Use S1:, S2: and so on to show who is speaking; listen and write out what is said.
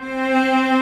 S1: Música